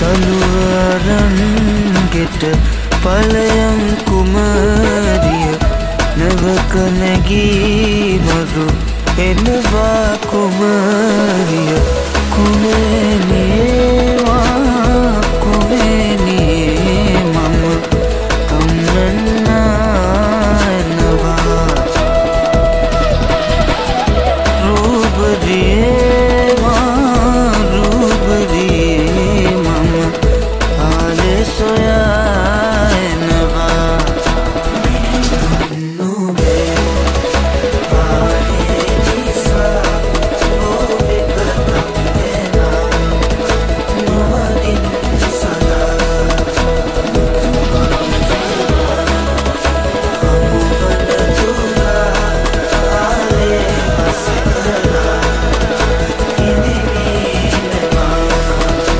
සඳුවරන්ගෙට පලයම් කුමරිය නැවක නැගී මරු එනවා කුමරිය. කුමනේ soy